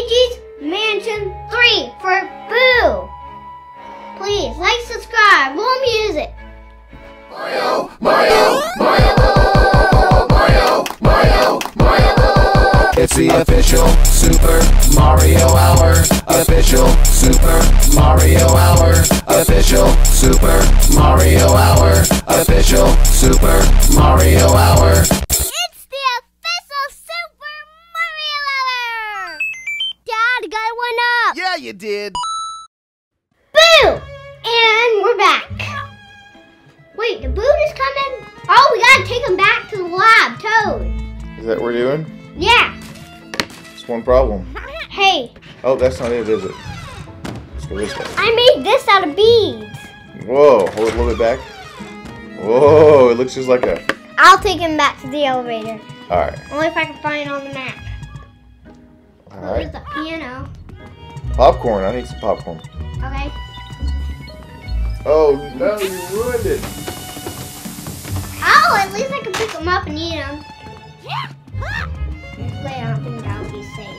Luigi's Mansion 3 for Boo. Please like, subscribe, more music. Mario, Mario, Mario, Mario, Mario, Mario. It's the official Super Mario Hour. Official Super Mario Hour. Official Super Mario Hour. Official Super Mario Hour. You did. Boo! And we're back. Wait, the boot is coming? Oh, we gotta take him back to the lab, Toad. Is that what we're doing? Yeah. It's one problem. Hey, Oh, that's not it, is it? Let's go this way. I made this out of beads. Whoa, hold it a little bit back. Whoa, it looks just like a. I'll take him back to the elevator. Alright, Only if I can find it on the map. Where's alright. the piano? Popcorn, I need some popcorn. Okay. Oh, no, you ruined it. Oh, at least I can pick them up and eat them. Wait, I don't think that would be safe.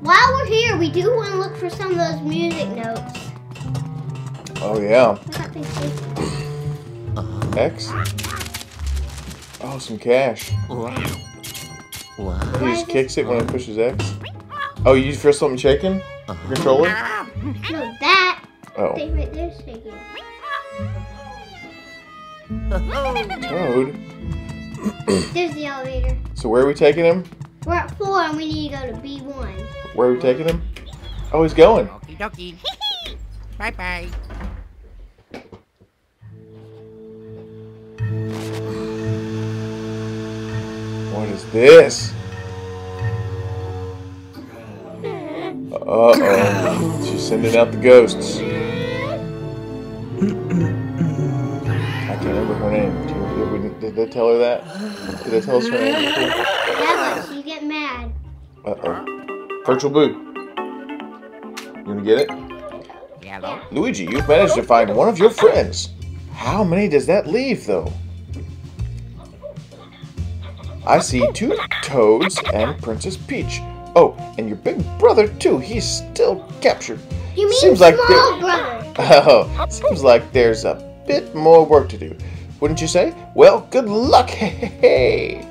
While we're here, we do want to look for some of those music notes. Oh, yeah. What's that thing say? X? Oh, some cash. Wow. He just kicks it when it pushes X. Oh, you feel something shaking? Your controller? No, that Oh. thing right there is shaking. Oh, Toad. There's the elevator. So where are we taking him? We're at four and we need to go to B1. Where are we taking him? Oh, he's going. Okie dokie. bye bye. This? Uh-oh. She's sending out the ghosts. I can't remember her name. Do you- Did, we, did they tell her that? Did they tell us her name? Devil, you get mad. Uh-oh. Virtual Boo. You gonna get it? Yellow. Luigi, you've managed to find one of your friends. How many does that leave, though? I see two Toads and Princess Peach. Oh, and your big brother, too. He's still captured. You mean Seems like small they- brother? Oh, seems like there's a bit more work to do. Wouldn't you say? Well, good luck. Hey.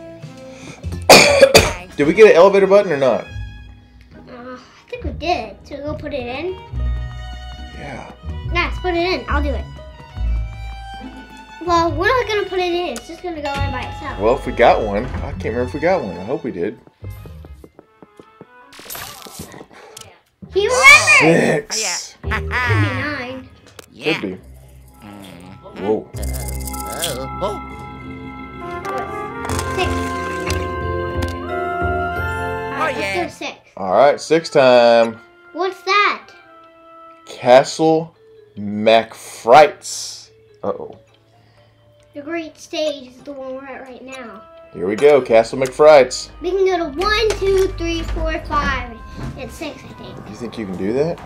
Did we get an elevator button or not? Uh, I think we did. So go put it in. Yeah. Yes, put it in. I'll do it. Well, we're not gonna put it in. It's just gonna go in by itself. Well, if we got one, I can't remember if we got one. I hope we did. He remembered. Six. Could be nine. Yeah. Could be. Whoa. Oh, oh. Six. Oh, yeah. let's do six. All right, six time. What's that? Castle MacFrights. Uh oh. The great stage is the one we're at right now. Here we go, Castle MacFrights. We can go to one, two, three, four, five, and six, I think. You think you can do that?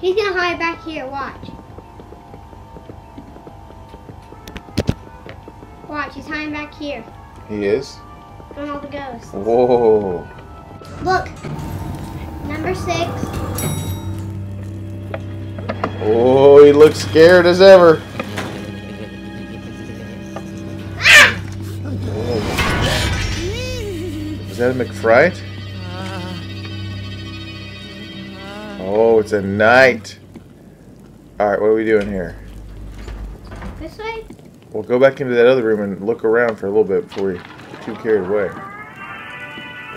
He's gonna hide back here. Watch. Watch, he's hiding back here He is. from all the ghosts. Whoa. Look, number six. Oh, he looks scared as ever. Ah! Is that a MacFright? Oh, it's a knight. All right, what are we doing here? This way? We'll go back into that other room and look around for a little bit before we get too carried away.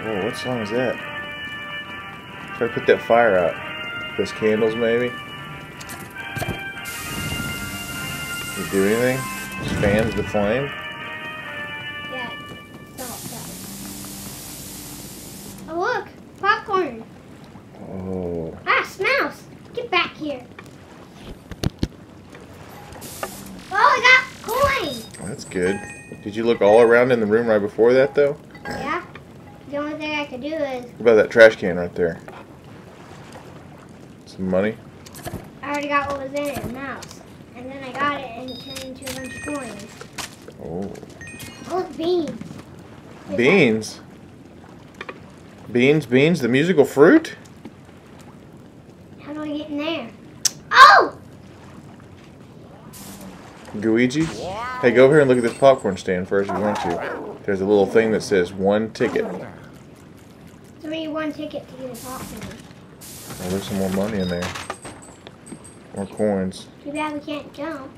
Whoa, what song is that? Try to put that fire out. Those candles, maybe? Do anything? Just fans the flame? Yeah. Oh, look, popcorn. Oh. Ah, Smouse, get back here. Oh, I got coin. That's good. Did you look all around in the room right before that, though? Yeah. The only thing I could do is What about that trash can right there? Some money? I already got what was in it. a Mouse. And then I got it and it turned into a bunch of coins. Oh. Oh, beans. It's Beans. Beans, beans, the musical fruit? How do I get in there? Oh! Gooigi? Hey, go over here and look at this popcorn stand first if you want to. There's a little thing that says one ticket. Well, Somebody one ticket to get a popcorn. there's some more money in there. More coins. Too bad we can't jump.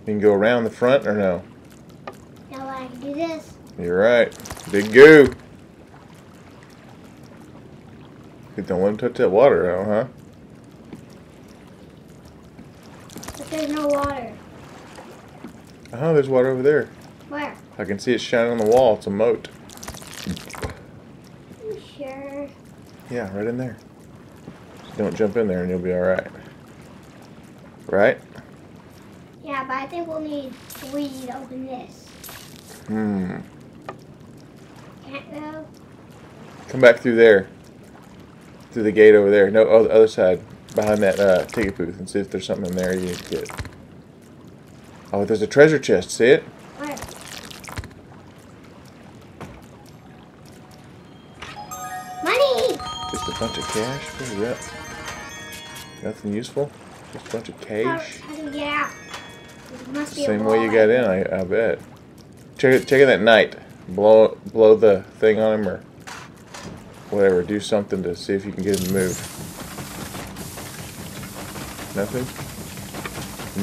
You can go around the front or no? Now I can do this. You're right. Big goo. You don't let him touch that water, though, huh? But there's no water. Oh, there's water over there. Where? I can see it shining on the wall. It's a moat. You sure? Yeah, right in there. Just don't jump in there and you'll be alright. Right? Yeah, but I think we'll need three to open this. Hmm. Can't go? Come back through there. Through the gate over there. No, oh, the other side. Behind that uh, ticket booth and see if there's something in there you need to get. Oh, there's a treasure chest. See it? Where? Money! Just a bunch of cash? What is that? Nothing useful? Just a bunch of How, cash? how do we get out? There must be a Same way you got in, I, I bet. Check it. Check it that night. Blow blow the thing on him or whatever. Do something to see if you can get him to move. Nothing.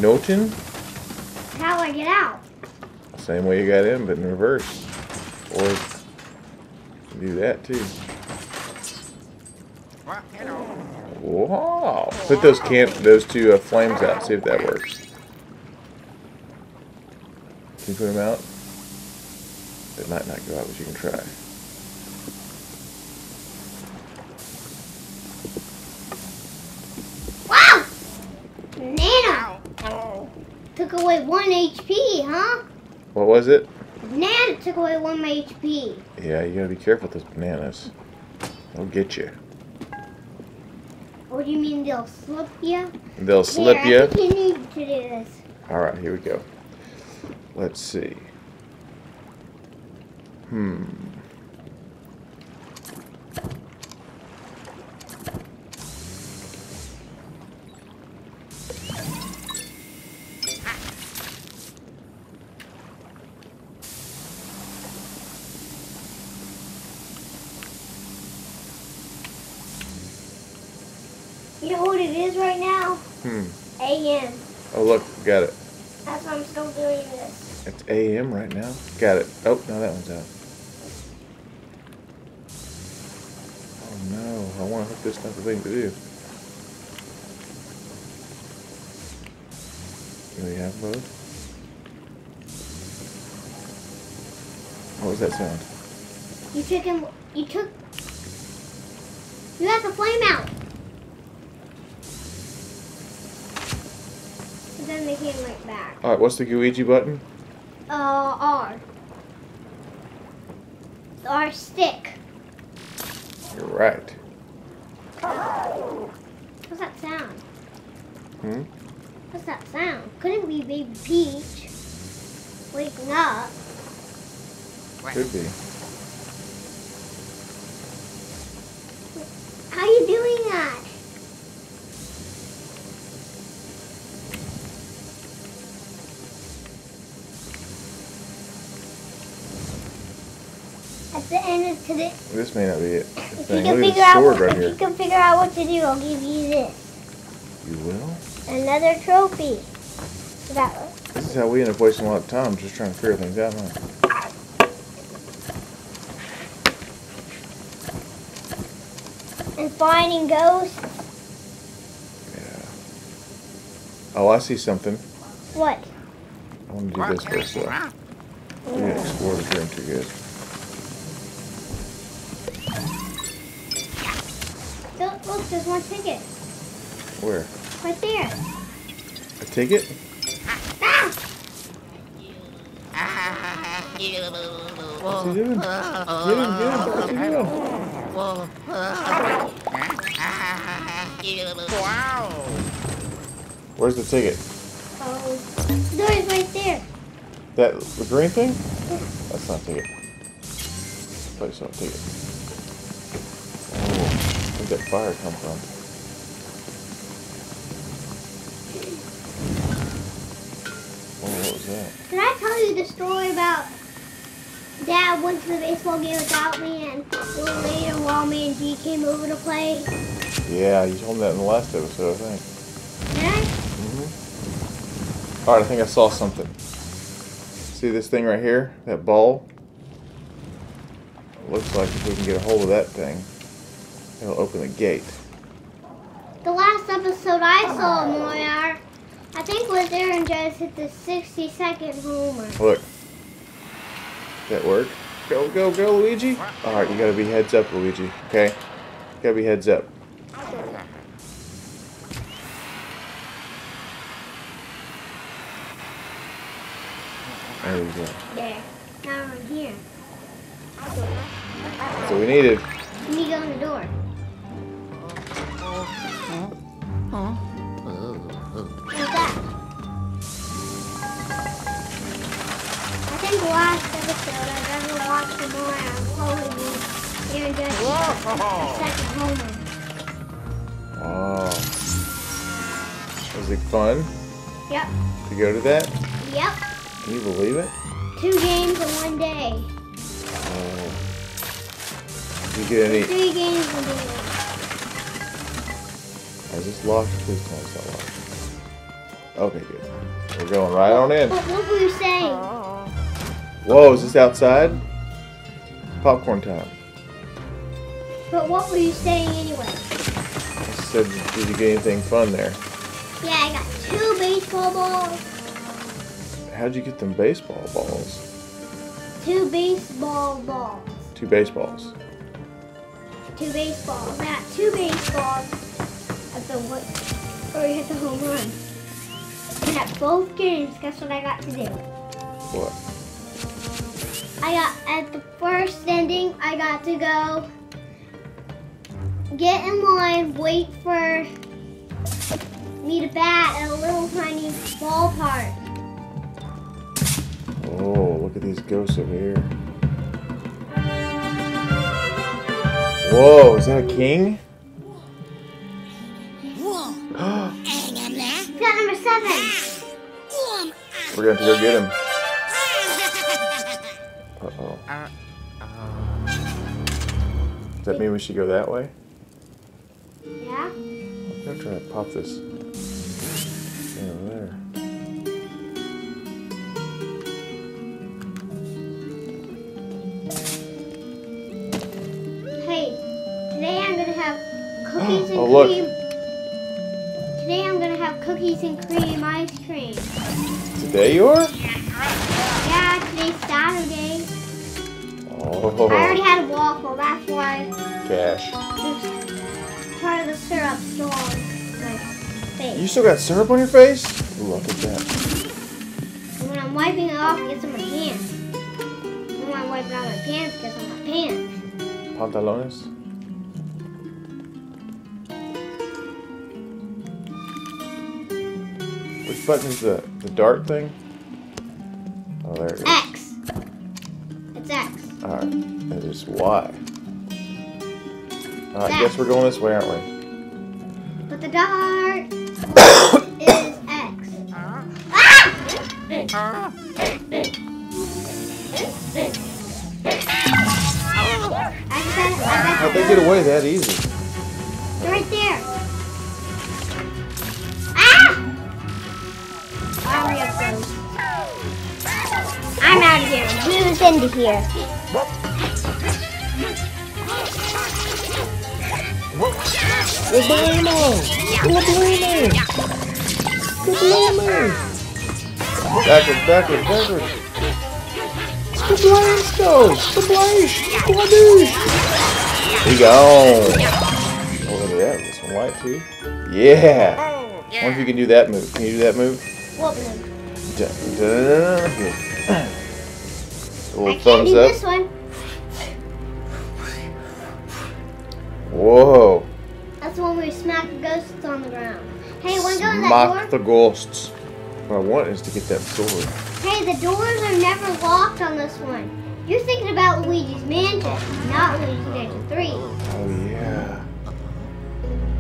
Nothing. How do I get out? Same way you got in, but in reverse. Or do that too. Well, hello. Wow. Put those can those two uh, flames out. See if that works. Can you put them out? It might not go out, but you can try. Wow! Nana Oh. took away one HP, huh? What was it? Nana took away one of my HP. Yeah, you gotta be careful with those bananas. They'll get you. What do you mean they'll slip you? They'll slip I you. you need to do this. All right, here we go. Let's see. Hmm. You know what it is right now? Hmm. AM. Oh, look, got it. That's why I'm still doing this. It's AM right now. Got it. Oh, no, that one's out. Oh no, I want to hook this not the thing to do. Do we have both? What was that sound? You took him. You took. You got the flame out. And then they came right back. Alright, what's the Gooigi button? Uh, R. R stick. You're right. What's that sound? Hmm? What's that sound? Couldn't be Baby Peach waking up. Could be. How are you doing that? At This may not be it. If you can figure out what, right if you can figure out what to do, I'll give you this. You will? Another trophy. That This is how we end up wasting a lot of time just trying to figure things out, huh? and finding ghosts. Yeah. Oh, I see something. What? I want to do this first, though. We didn't explore the room too good. There's one ticket Where? right there. A ticket? Ah! What's he doing? Get him, get him. What's he doing? Wow. Where's the ticket? is right there. That the green thing? Let's not take it. Please don't take it. That fire come from? Oh, what was that? Did I tell you the story about Dad went to the baseball game without me and later while me and G came over to play? Yeah, you told me that in the last episode, I think. Did I? Mm-hmm. All right, I think I saw something. See this thing right here? That ball? It looks like if we can get a hold of that thing, it'll open the gate. The last episode I saw Moyar, I think was Aaron just hit the 60 second homer. Look. That work? Go, go, go, Luigi. All right, you gotta be heads up, Luigi. Okay? You gotta be heads up. There we go. There. Now we're here. That's what we needed. Episode I've ever watched the more I'm probably Aaron Judge Whoa. second homer. Wow. Was it fun Yep. to go to that? Yep. Can you believe it? Two games in one day. Oh. Did you get any? Three games in one day. Is this locked? Please tell me it's not locked. Okay, good. We're going right on in. But what were you saying? Oh. Whoa, is this outside? Popcorn time. But what were you saying anyway? I said, did you get anything fun there? Yeah, I got two baseball balls. How'd you get them baseball balls? Two baseball balls. Two baseballs. Two baseballs. I got two baseballs at the what? Or we hit the home run. And at both games, guess what I got to do? What? I got at the first ending. I got to go get in line, wait for me to bat at a little tiny ballpark. Oh, look at these ghosts over here. Whoa, is that a king? We got number seven. We're gonna have to go get him. Uh oh. Uh, uh, Does that mean we should go that way? Yeah. I'm gonna to pop this. thing over there. Hey, today I'm gonna have cookies and Oh, look. cream. Today I'm gonna have cookies and cream ice cream. Today you are? Yeah, today's Saturday. Oh, I already had a waffle, that's why cash. this part of the syrup still on my face. You still got syrup on your face? Look at that. And when I'm wiping it off, it gets on my hands. And when I'm wiping out my pants, it gets on my pants. Pantalones? Which button is the, the dart thing? Oh, there it is. Eh, X. It's X. Alright, and it's Y. Alright, guess we're going this way, aren't we? But the dart is X. Ah! I bet, I How'd they get away that easy? They're right there. Ah! Hurry up, Ghost. I'm out of here. Who's into here? Backwards, backwards, backwards. Skablash go! Skablash! Skablash! He gone! Oh, look at that. This one white too. Yeah! oh, I wonder if you can do that move. Can you do that move? What move? Dun, dun, dun, Here. Little thumbs do up. this one. Whoa! That's the one where we smack the ghosts on the ground. Hey, wanna go in that Smack the ghosts. What I want is to get that sword. Hey, the doors are never locked on this one. You're thinking about Luigi's Mansion, not Luigi's Mansion 3. Oh yeah.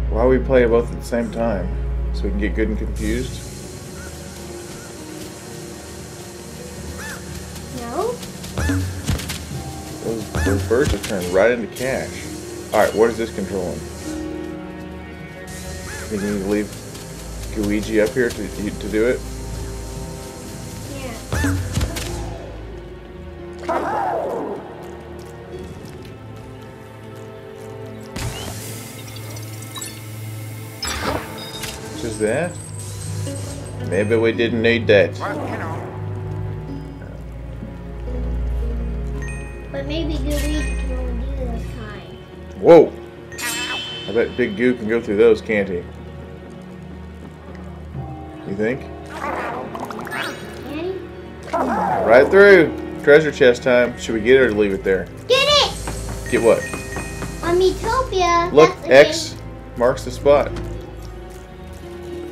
Why we play both at the same time? So we can get good and confused? Those birds have turned right into cash. Alright, what is this controlling? We need to leave Luigi up here to, to do it? Yeah. Just that? Maybe we didn't need that. Well, you know. But maybe can only do this kind. Whoa! I bet Big Goo can go through those, can't he? You think? Can he? Right through! Treasure chest time. Should we get it or leave it there? Get it! Get what? On Metopia. Look, X marks the spot.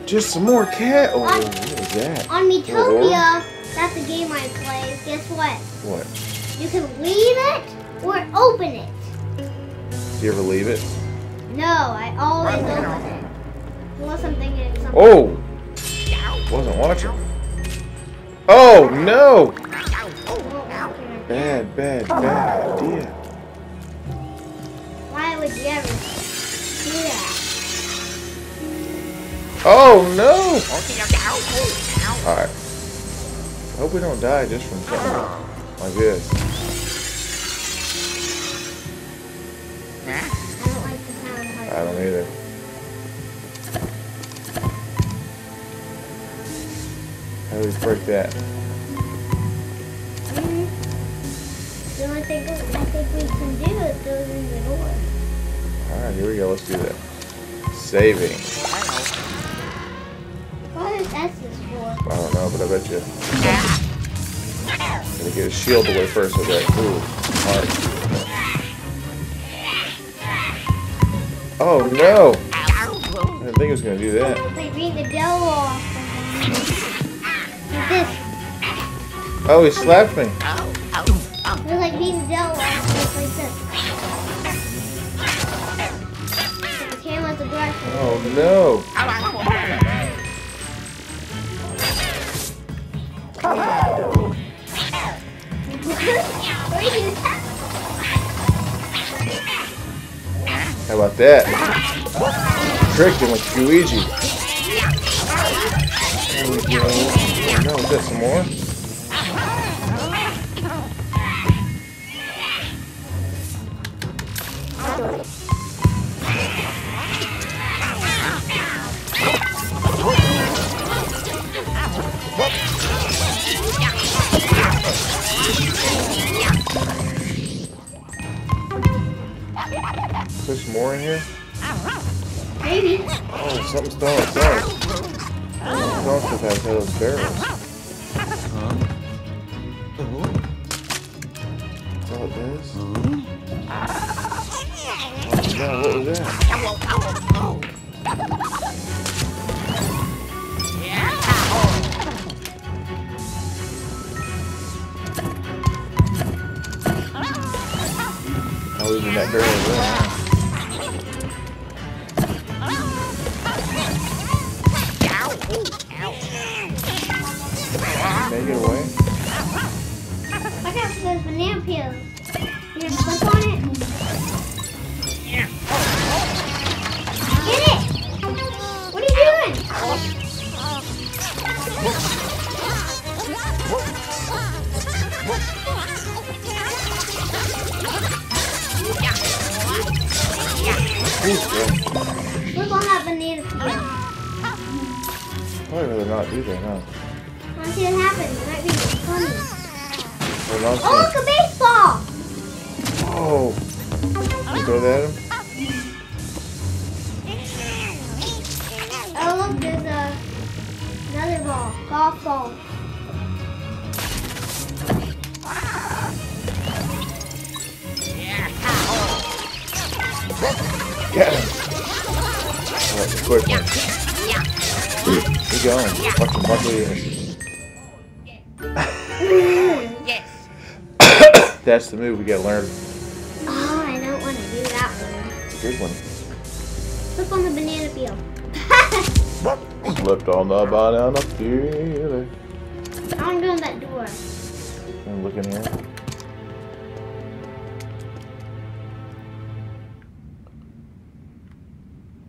Just some more cat. Oh, what was that? On Metopia, that's the game I play. Guess what? What? You can leave it or open it. Do you ever leave it? No, I always open it. Unless I'm thinking something. Oh! Wasn't watching. Oh no! Bad, bad, bad idea. Why would you ever do that? Oh no! Alright. Hope we don't die just from something like this. I don't like the sound of I it. either. How do we break that? The only thing I think we can do is go in the door. Alright, here we go. Let's do that. Saving. What is S for? I don't know, but I bet you. Gotta get his shield away first, bet. Ooh, hard. Oh no! I didn't think he was gonna do that. Like beat the devil off. Like this. Oh, he slapped me. Like beating the devil off. Like this. His hand was aggressive. Oh no! About that? Tricked him with Luigi. There we go. Oh no, is that some more? Something's throwing stones. Stone stuff has those barrels. That's all it does? Oh what was that? Oh, even that barrel. Make it away. Look out for those banana peels. You gonna click on it? Get it! What are you doing? Please, bro. Click on that banana peel. I'd rather not do that, huh? Wanna see what happens? It might be funny. Oh, well, Oh, look, a baseball! Oh! You throw that at him? Oh, look, there's a, another ball. Golf ball. Get him! Alright, quick one. You going? Fucking buckley Yes. That's the move we gotta learn. Oh, I don't want to do that one. It's a good one. Flip on the banana peel. Slipped on the banana peel. I'm doing that door. I'm looking here.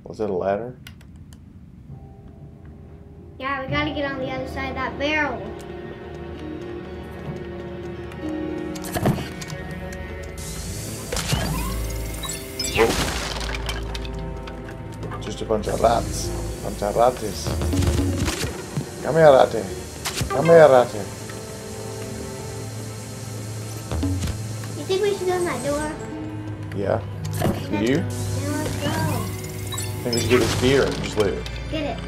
Was that a ladder? Yeah, we gotta get on the other side of that barrel. Just a bunch of rats. Bunch of ratties. Come here, ratty. Come here, ratty. You think we should go in that door? Yeah. Do you? Now let's go. I think we should get this beer or just leave it. Get it.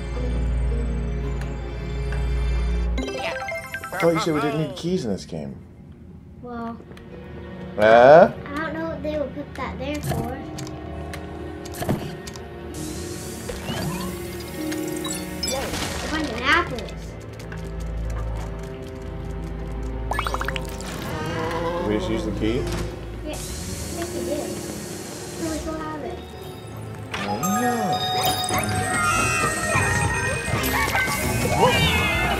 I thought you said we didn't need keys in this game. Well, Ah? I don't know what they would put that there for. Apples. We just use the key? Yeah, I think we did. So we still have it. Oh, no.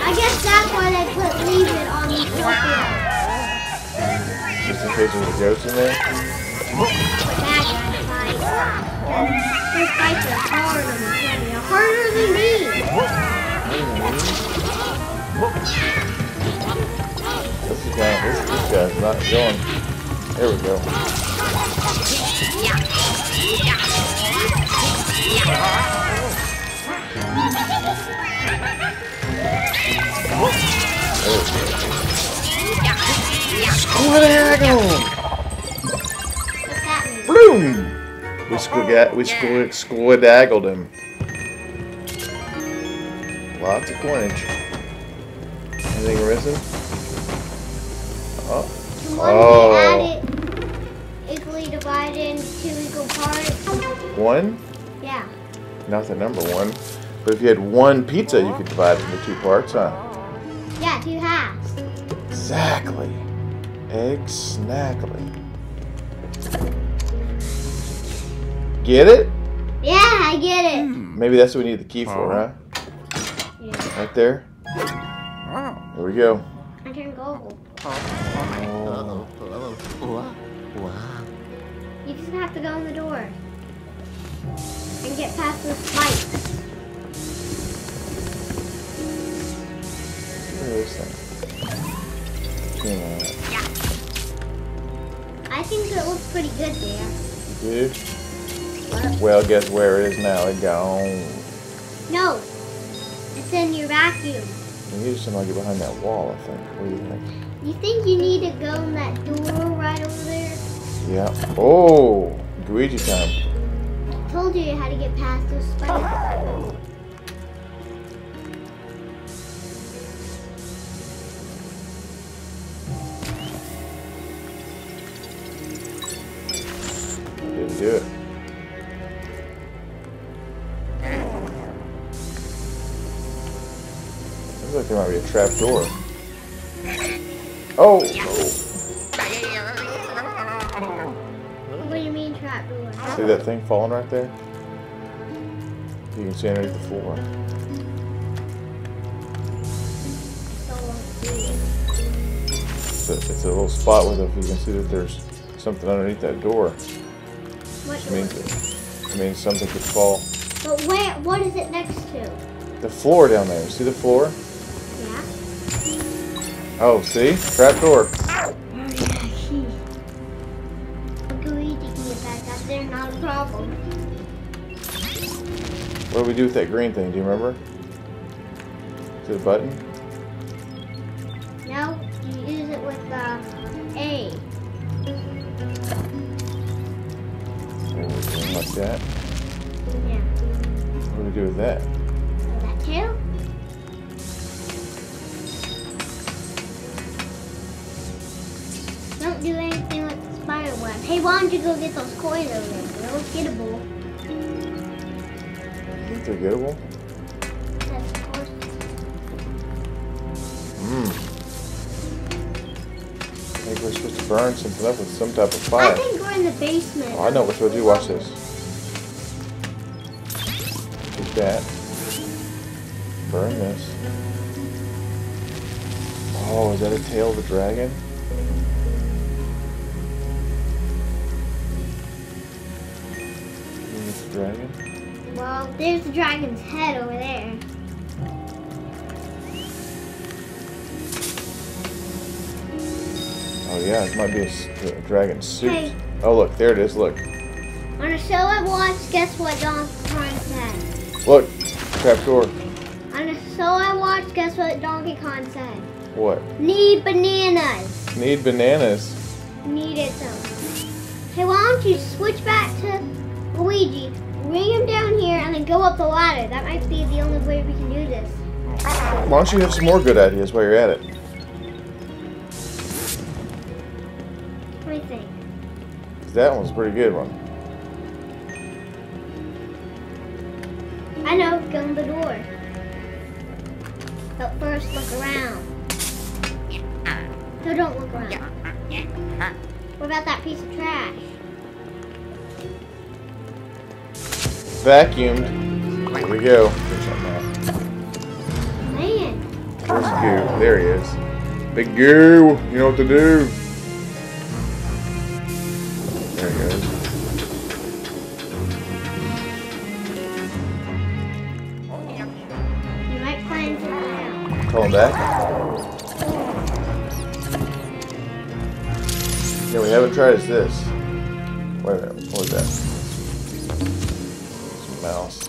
I guess that's why they put leave it on the floor. Just in case there's a ghost in there? Bad fight. Fights are hard on me. Harder than me. This is guy, this, this guy's not going. There we go. Squidaggle! Bloom! We squidaggled him. Lots of coinage. Anything risen? Oh. The one Oh. we added equally divided into equal parts. One? Yeah. Not the number one. But if you had one pizza, you could divide it into two parts, huh? Yeah, two halves. Exactly. Exactly. Get it? Yeah, I get it. Hmm. Maybe that's what we need the key for, oh. huh? Yeah. Right there. Here we go. I turn gold. Oh. You just have to go in the door. And get past the spikes. Where is that? Yeah, I think it looks pretty good there. dude. Well, guess where it is now? It gone. No. It's in your vacuum. We need somebody to get behind that wall, I think. What do you think? You think you need to go in that door right over there? Yeah. Oh, Luigi time. I told you how to get past those spikes. Like there might be a trap door. Oh! What do you mean trapdoor? Oh. See that thing falling right there? You can see underneath the floor. It's a, it's a little spot with if you can see that there's something underneath that door. What door? means it, it means something could fall. But where? What is it next to? The floor down there. See the floor? Oh, see? Trap door. Luigi can get back up there, not a problem. What do we do with that green thing? Do you remember? See the button? No, you use it with uh, A. Something like that. Yeah. What do we do with? That Don't do anything with the spider web. Hey, why don't you go get those coins over there? They're gettable. You think they're gettable? That's Hmm. I think we're supposed to burn something up with some type of fire. I think we're in the basement. Oh, I know what we'll do. Watch this. Take that. Burn this. Oh, is that a tail of a dragon? There's the dragon's head over there. Oh yeah, it might be a dragon suit. Hey. Oh look, there it is. Look, On a show I watched, guess what Donkey Kong said? look, trapdoor. On a show I watched, guess what Donkey Kong said? What? Need bananas. Need bananas. Needed some. Hey, why don't you switch back to Luigi, bring him down here, and then go up the ladder? That might be the only way we can do this. Why don't you have some more good ideas while you're at it? What do you think? That one's a pretty good one. I know, go in the door. But first, look around. No, don't look around. What about that piece of trash? Vacuumed. Here we go. There's something out. Man, Where's Goo? There he is. Big Goo. You know what to do. There he goes. you might find something out. Call him back. Yeah, we haven't tried is this. Wait a minute. What was that? Mouse.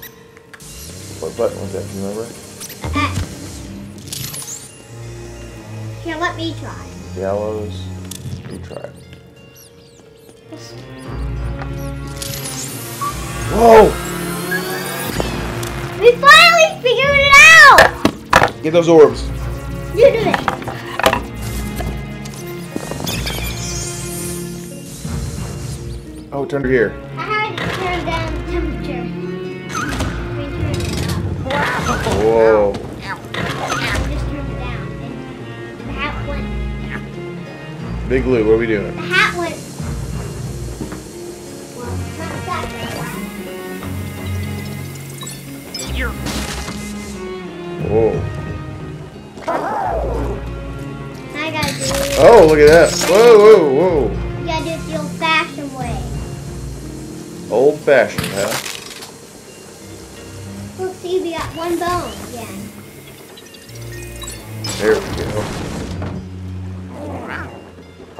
What button was that? Do you remember? X. Here, let me try. Gallows. You try Whoa! We finally figured it out! Get those orbs. You do it. Oh, it's under here. Went. Big Lou, what are we doing? The hat went. Whoa. I gotta do. Oh, look at that. Whoa, whoa, whoa. You gotta do it the old-fashioned way. Old fashioned, huh? One bone again. There we go.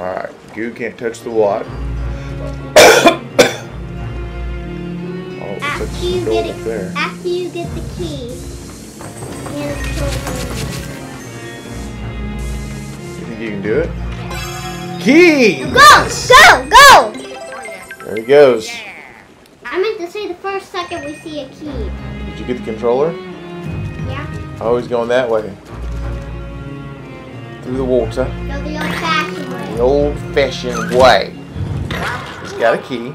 Alright, goo can't touch the wad. oh, After you get it, there. after you get the key, You think you can do it? Key! Go! Go! Go! There he goes. I meant to say the first second we see a key. Did you get the controller? Yeah? Oh, he's going that way. Through the water. Go the old-fashioned way. The old fashioned way. He's got a key.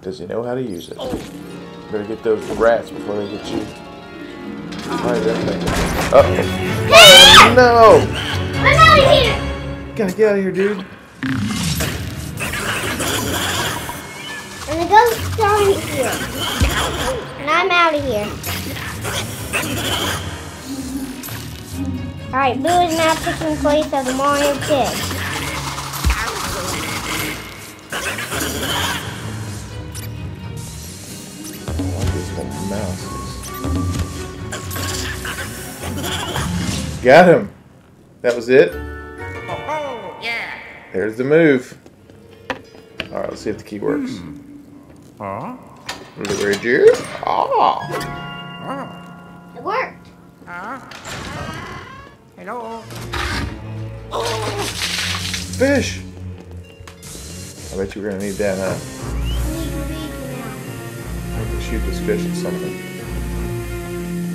Does he know how to use it? Better get those rats before they get you. Why is that thing? Uh No! I'm out of here! Gotta get out of here, dude. And the ghosts are here. And I'm out of here. Alright, Boo is now taking place of the Mario Kid. I like these. Got him. That was it. Oh, yeah. There's the move. All right, let's see if the key works. Huh? Luigi. Ah. It worked. Huh? Hello? Fish. I bet you we're gonna need that, huh? I need Luigi now. I have shoot this fish at something.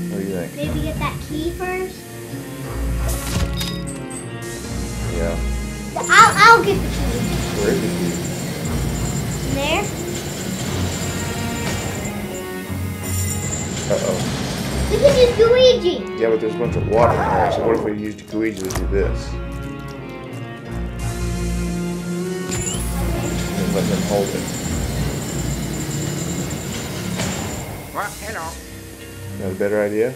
What do you think? Maybe get that key first? Yeah. I'll, I'll get the key. Where is the key? In there? Uh oh. We could use Luigi. Yeah, but there's a bunch of water in there. So what if we used Luigi to do this? And let him hold it. Well, hello. Is that a better idea?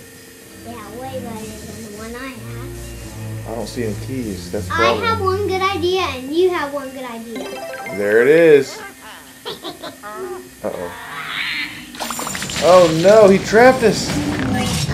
Yeah, way better than the one I have. I don't see any keys. That's the I have one good idea and you have one good idea. There it is. Uh oh. Oh no, he trapped us.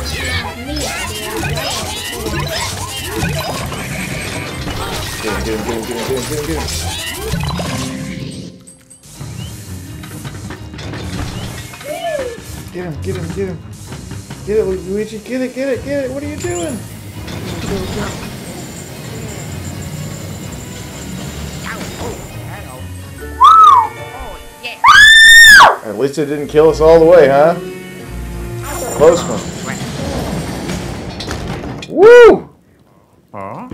Get him, get him, get him, get him, get him, get him, get him. Get him, get him, get it, Luigi, get it, get it, get it. What are you doing? At least it didn't kill us all the way, huh? Close one. Woo! Huh?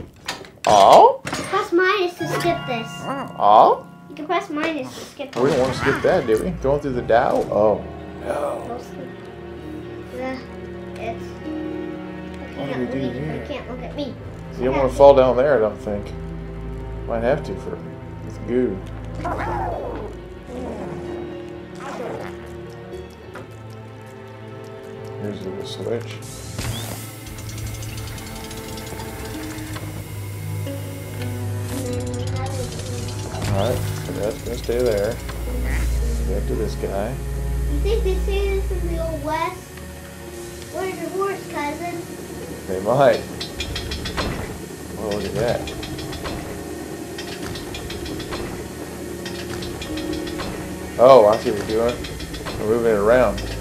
Oh? Press minus to skip this. Oh. Oh? You can press minus to skip We this. didn't want to skip that, do we? Going through the Dow? Oh. No. Mostly. The, it's. I What do can't we do here? I can't look at me. You don't want to fall down there, I don't think. Might have to for with goo. Here's a little switch. Alright, so that's gonna stay there. Back to this guy. You think they say this in the old west? Where's your horse, cousin? They might. Oh, look at that. Oh, I see what you're doing. We're moving it around.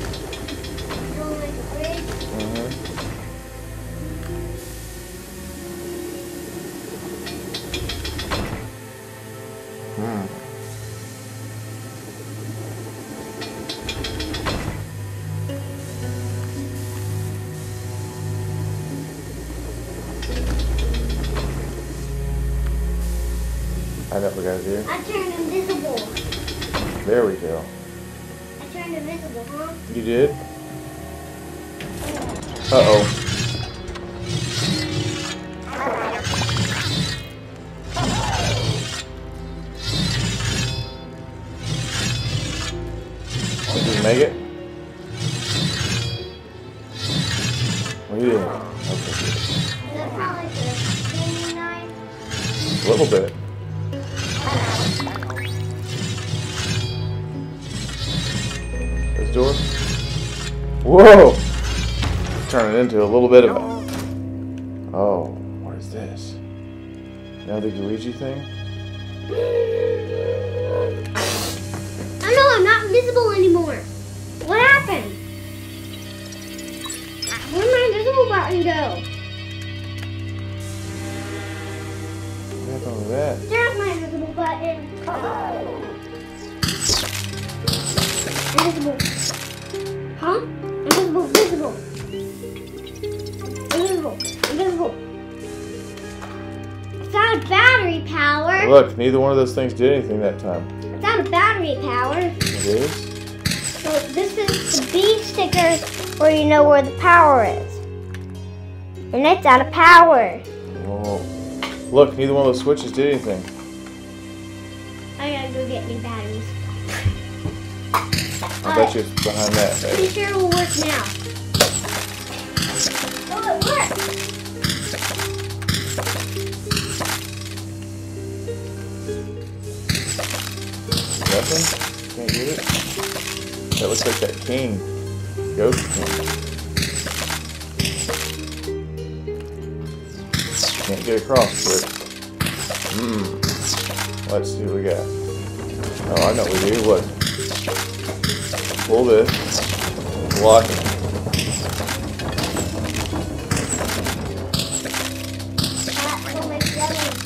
Another Luigi thing? Oh no, I'm not invisible anymore. What happened? Where'd my invisible button go? Power. Look, neither one of those things did anything that time. It's out of battery power. It is? So this is the B sticker where you know where the power is. And it's out of power. Whoa. Look, neither one of those switches did anything. I gotta go get new batteries. I bet you it's behind that. Pretty sure it will work now. Oh, it worked. Nothing? Can't get it? That looks like that king. Ghost king. Can't get across it. Hmm. Let's see what we got. Oh, I know what we do. What? Pull this. much yellow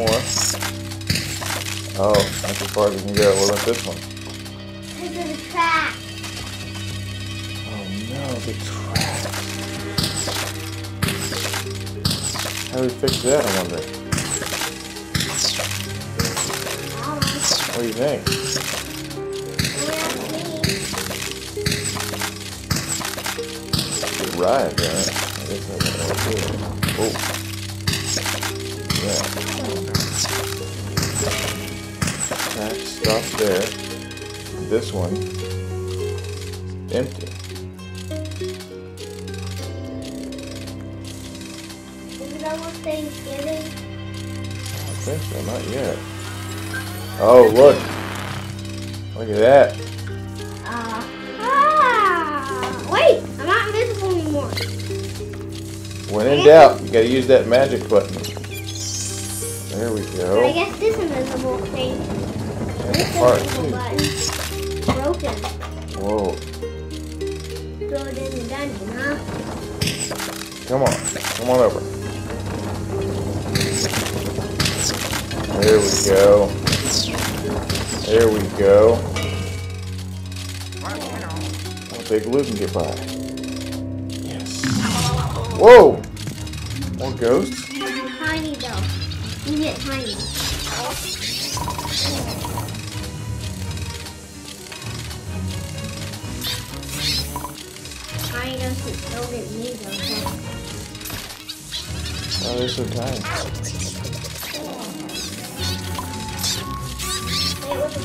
more. Oh, that's as far as we can go. What about this one? Because of the track. Oh no, the track. How do we fix that, I wonder? What do you think? Right? I guess that's what I'll do. Oh. There. This one. Empty. Is it almost Thanksgiving? I think so, not yet. Oh, look. Look at that. Uh, ah, wait, I'm not invisible anymore. When in doubt, you gotta use that magic button. There we go. I guess this invisible thing, That's part invisible broken. Whoa. Throw it in the dungeon, huh? Come on. Come on over. There we go. There we go. I'll take Luke and get by. Yes. Whoa! More ghosts? Tiny though. You get tiny. Oh, they're so was supposed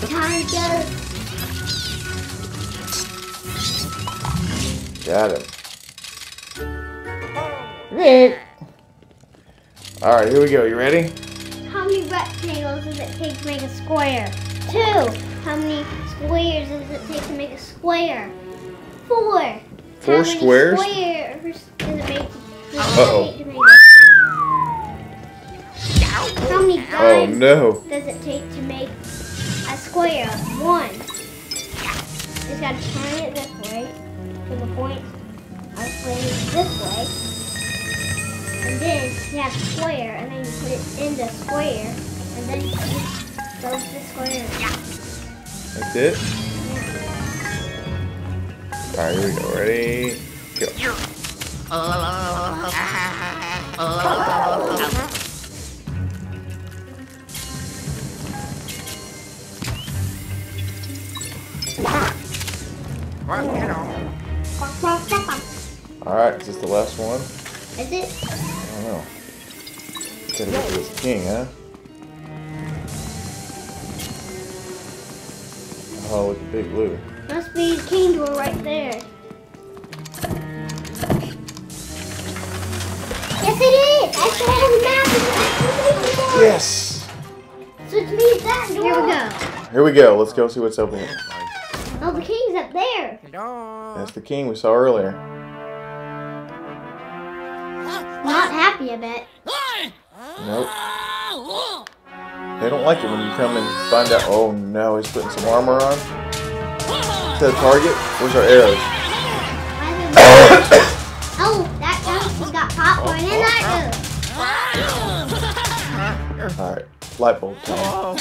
to be. Got him. Alright, here we go. You ready? How many rectangles does it take to make a square? Two. How many squares does it take to make a square? Four. Four How many squares? Squares does it make? Does Uh-oh. it take a, how many Oh no. does it take to make a square? One. Just gotta turn it this way to the point. I play it this way. And then you have square, and then you put it in the square, and then you close the square. It? Alright, here we go. Ready? Go. Alright, is this the last one? Is it? I don't know. Gotta get to this king, huh? Oh, look at Big Blue. Must be the king door right there. Yes, it is. I saw it on the map. It's actually the door. Yes! So it means that door. Here we go. Here we go. Let's go see what's open here. Oh, the king's up there. Hello. That's the king we saw earlier. Not happy, I bet. Nope. They don't like it when you come and find out. Oh no, he's putting some armor on. To the target? Where's our arrows? oh, that ghost got popcorn in that ghost. Alright, light bulb time. Oh.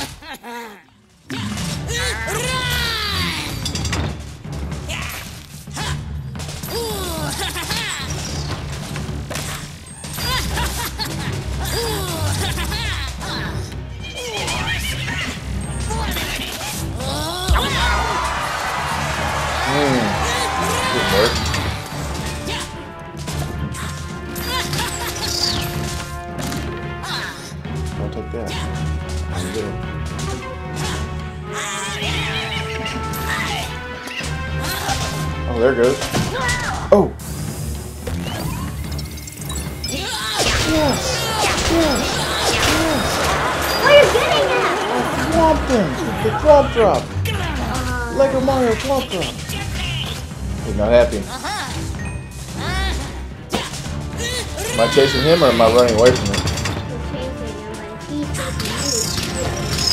Him or am I running away from him? We're chasing him,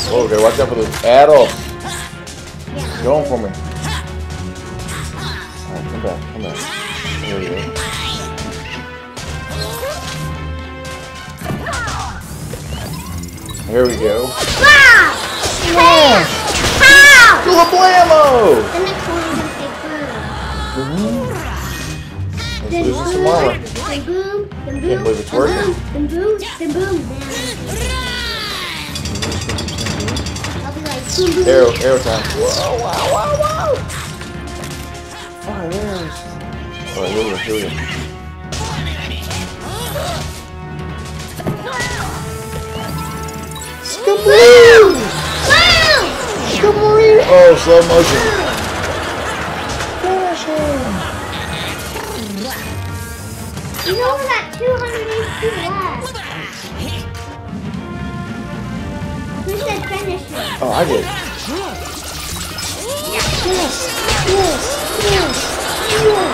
Whoa, gotta watch out for those adults. Yeah. Going for me. Alright, come back, come back. There we go. There we go. Wow! Bam! Pow! Blammo! The next one is. Let's Then lose some armor. Then boom, then boom, Can't believe it's working. boom, then boom, then boom, then I'll be like boom, boom. Arrow, arrow time. Whoa, wow, wow, wow! Five arrows. Alright, here we go, here we go. Skaboom! Skaboom! Oh, slow motion. Finish him! You know we got 200 HP left. Who said finish it? Oh, I did. Yes, yes, yes, yes.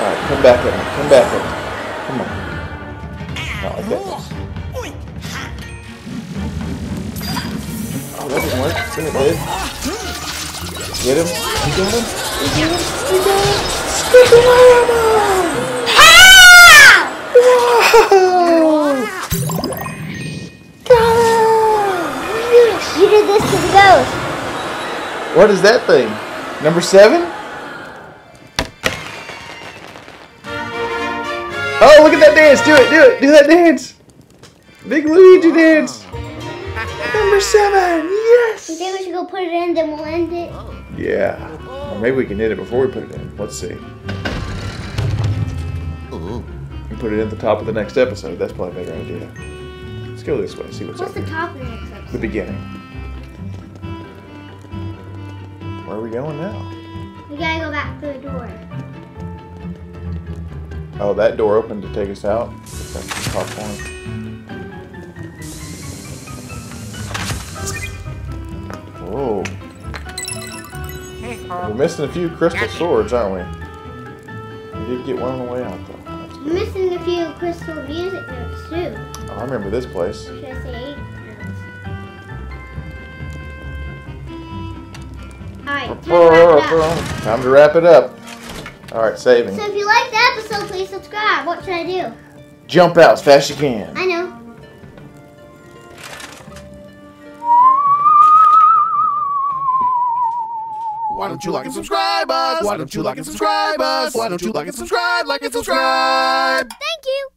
Alright, come back at me. Come back at me. Come on. Not like that. Oh, that didn't work. See it did. Get him. You got him. You got him. You got him. Skip Whoa! Got him! Yes! You did this to the ghost. What is that thing? Number seven? Oh, look at that dance! Do it! Do it! Do that dance! Big Luigi dance! Number seven! Yes! You think we should go put it in, then we'll end it? Yeah. Or maybe we can hit it before we put it in. Let's see. And put it in the top of the next episode. That's probably a better idea. Let's go this way. See what's What's up the here. top of the next The beginning. Where are we going now? We gotta go back through the door. Oh, that door opened to take us out. That's the top one. Whoa. We're missing a few crystal swords, aren't we? We did get one on the way out, though. That's I'm missing a few crystal music notes too. Oh, I remember this place. Should I say eight notes? Alright, time to wrap it up. Time to wrap it up. All right, saving. So if you liked the episode, please subscribe. What should I do? Jump out as fast as you can. I know. Don't you like and subscribe us? Why don't you like and subscribe us? Why don't you like and subscribe, like and subscribe? Thank you.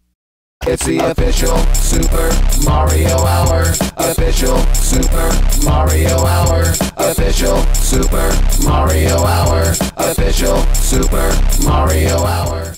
It's the official Super Mario Hour. Official Super Mario Hour. Official Super Mario Hour. Official Super Mario Hour.